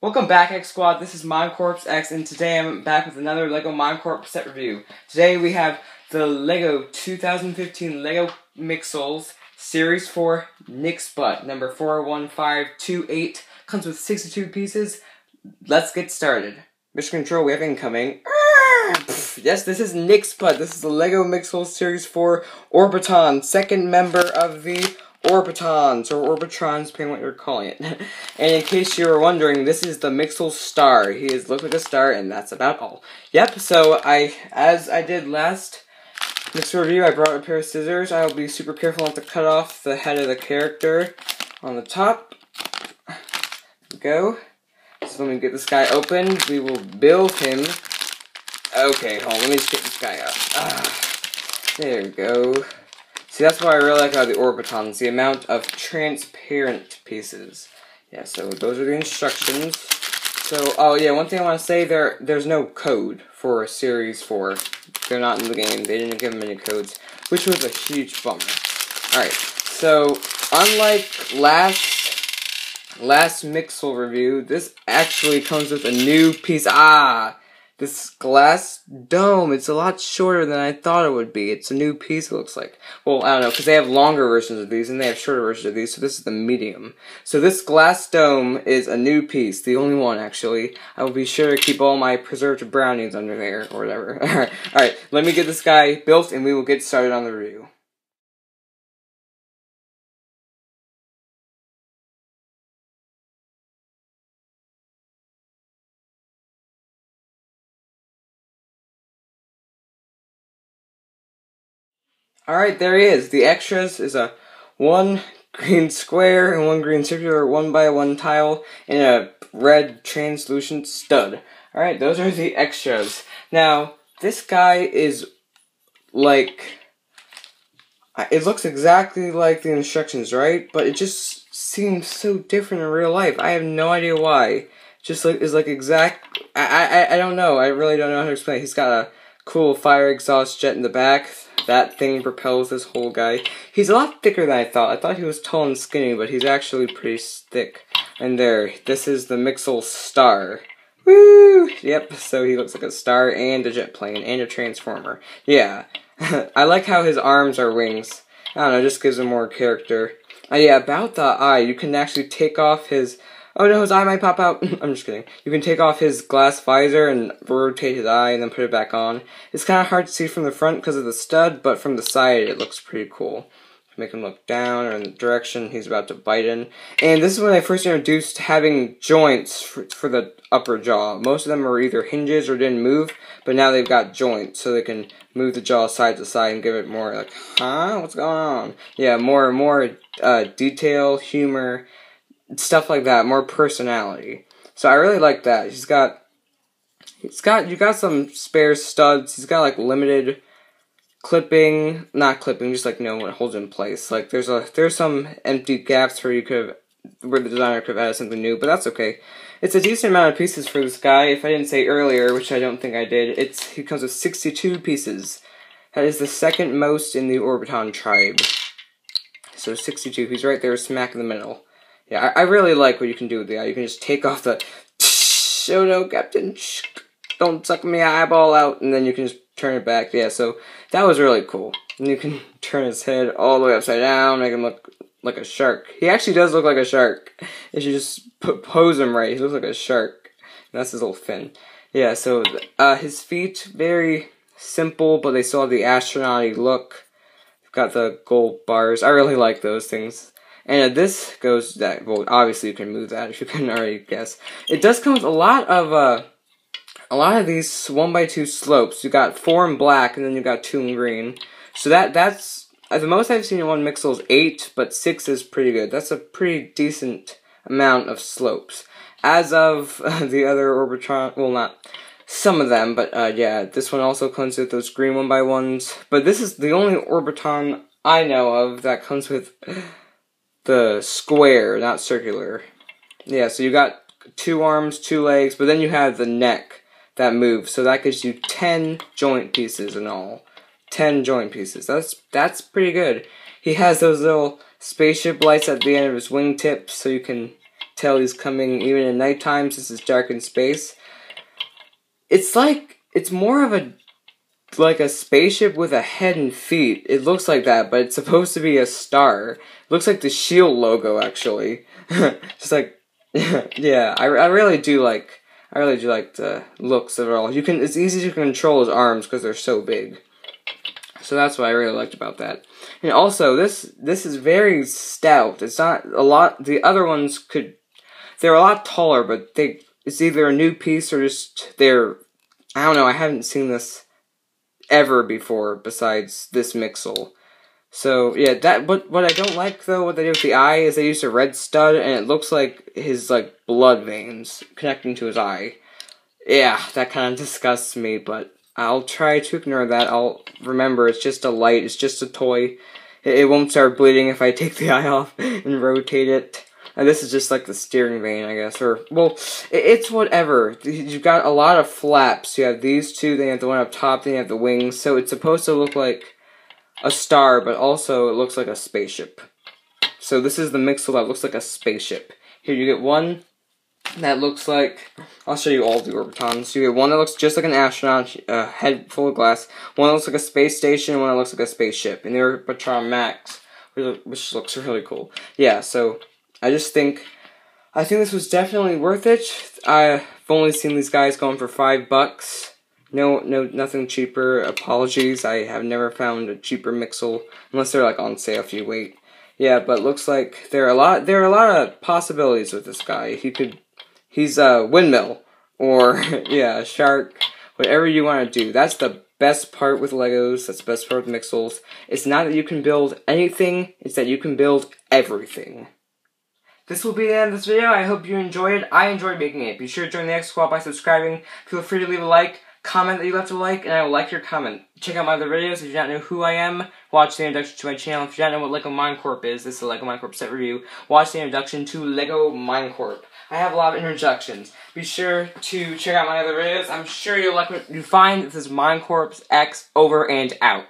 Welcome back, X Squad. This is Minecorps X, and today I'm back with another LEGO Minecorps set review. Today we have the LEGO 2015 LEGO Mixels Series 4 Niksput, number 41528. Comes with 62 pieces. Let's get started. Mission Control, we have incoming. Ah! Yes, this is Niksput. This is the LEGO Mixels Series 4 Orbiton, second member of the Orbitons, or Orbitrons, depending what you're calling it. and in case you were wondering, this is the Mixel Star. He is looked like a star, and that's about all. Yep, so I, as I did last mix review, I brought a pair of scissors. I will be super careful not to cut off the head of the character on the top. Go. So let me get this guy open. We will build him. Okay, hold on. Let me just get this guy out. Ah, there we go. See, that's why I really like about the Orbitons, the amount of transparent pieces. Yeah, so those are the instructions. So, oh yeah, one thing I want to say, there there's no code for a Series 4. They're not in the game. They didn't give them any codes, which was a huge bummer. Alright, so, unlike last, last Mixel review, this actually comes with a new piece. Ah! This glass dome. It's a lot shorter than I thought it would be. It's a new piece, it looks like. Well, I don't know, because they have longer versions of these and they have shorter versions of these, so this is the medium. So this glass dome is a new piece, the only one, actually. I will be sure to keep all my preserved brownies under there, or whatever. Alright, let me get this guy built and we will get started on the review. Alright, there he is. The extras is a one green square and one green circular one by one tile and a red translucent stud. Alright, those are the extras. Now, this guy is like uh, it looks exactly like the instructions, right? But it just seems so different in real life. I have no idea why. Just like is like exact. I I I don't know. I really don't know how to explain. He's got a cool fire exhaust jet in the back that thing propels this whole guy. He's a lot thicker than I thought. I thought he was tall and skinny, but he's actually pretty thick. And there, this is the Mixel Star. Woo! Yep, so he looks like a star and a jet plane and a transformer. Yeah. I like how his arms are wings. I don't know, just gives him more character. Uh, yeah, about the eye, you can actually take off his oh no, his eye might pop out. I'm just kidding. You can take off his glass visor and rotate his eye and then put it back on. It's kind of hard to see from the front because of the stud, but from the side it looks pretty cool. Make him look down or in the direction he's about to bite in. And this is when I first introduced having joints for, for the upper jaw. Most of them are either hinges or didn't move, but now they've got joints so they can move the jaw side to side and give it more like, huh? What's going on? Yeah, more and more uh, detail, humor, stuff like that, more personality. So I really like that. He's got he's got you got some spare studs. He's got like limited clipping, not clipping, just like you know what holds in place. Like there's a there's some empty gaps where you could where the designer could have added something new, but that's okay. It's a decent amount of pieces for this guy. If I didn't say earlier, which I don't think I did, it's he comes with 62 pieces. That is the second most in the Orbiton tribe. So 62. He's right there, smack in the middle. Yeah, I, I really like what you can do with the eye. You can just take off the oh no, Captain, don't suck my eyeball out, and then you can just turn it back. Yeah, so that was really cool. And you can turn his head all the way upside down, make him look like a shark. He actually does look like a shark. If you just pose him right, he looks like a shark. And that's his little fin. Yeah, so uh, his feet, very simple, but they still have the astronaut look. Got the gold bars. I really like those things. And this goes that, well, obviously you can move that if you couldn't already guess. It does come with a lot of, uh, a lot of these one by two slopes. You got four in black, and then you got two in green. So that that's uh, the most I've seen in one Mixel is eight, but six is pretty good. That's a pretty decent amount of slopes. As of uh, the other Orbitron, well, not some of them, but uh, yeah, this one also comes with those green one by ones. But this is the only Orbiton I know of that comes with the square, not circular. Yeah, so you got two arms, two legs, but then you have the neck that moves. So that gives you 10 joint pieces in all. 10 joint pieces. That's that's pretty good. He has those little spaceship lights at the end of his wingtips so you can tell he's coming even in nighttime since it's dark in space. It's like it's more of a like a spaceship with a head and feet. It looks like that, but it's supposed to be a star. It looks like the shield logo actually. Just like yeah, I, I really do like I really do like the looks of it all. You can it's easy to control his arms because they're so big. So that's what I really liked about that. And also this this is very stout. It's not a lot the other ones could they're a lot taller, but they it's either a new piece or just they're I don't know, I haven't seen this ever before besides this Mixel. So yeah, that what what I don't like though, what they did with the eye is they used a red stud and it looks like his like blood veins connecting to his eye. Yeah, that kind of disgusts me, but I'll try to ignore that. I'll remember it's just a light, it's just a toy. It, it won't start bleeding if I take the eye off and rotate it. And this is just like the steering vane, I guess. Or, well, it's whatever. You've got a lot of flaps. You have these two, then you have the one up top, then you have the wings. So it's supposed to look like a star, but also it looks like a spaceship. So this is the Mixel that looks like a spaceship. Here you get one that looks like, I'll show you all the Orbitons. You get one that looks just like an astronaut, a head full of glass, one that looks like a space station, one that looks like a spaceship, and the Orbitron Max, which looks really cool. Yeah, so I just think, I think this was definitely worth it. I've only seen these guys going for five bucks. No, no, nothing cheaper. Apologies, I have never found a cheaper Mixel unless they're like on sale if you wait. Yeah, but looks like there are a lot. There are a lot of possibilities with this guy. He could, he's a windmill or yeah, shark. Whatever you want to do. That's the best part with Legos. That's the best part with Mixels. It's not that you can build anything. It's that you can build everything. This will be the end of this video. I hope you enjoyed it. I enjoyed making it. Be sure to join the X Squad by subscribing. Feel free to leave a like comment that you left a like, and I will like your comment. Check out my other videos if you don't know who I am. Watch the introduction to my channel. If you don't know what Lego Minecorp is, this is a Lego Minecorp set review. Watch the introduction to Lego Minecorp. I have a lot of introductions. Be sure to check out my other videos. I'm sure you'll like what you find. This is Minecorp's X over and out.